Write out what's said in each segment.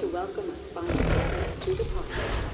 to welcome our spine to the Park.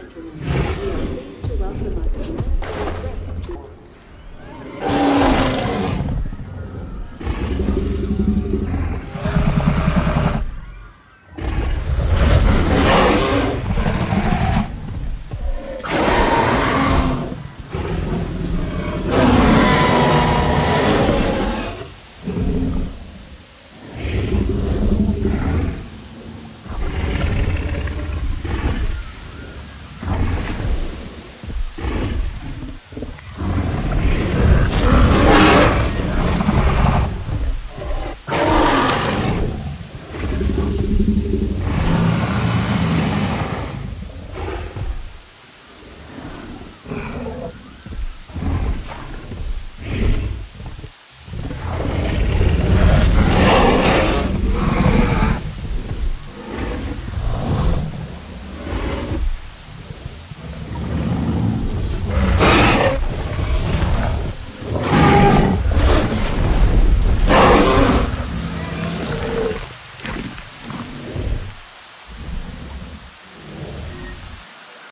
gentlemen, we are pleased to welcome our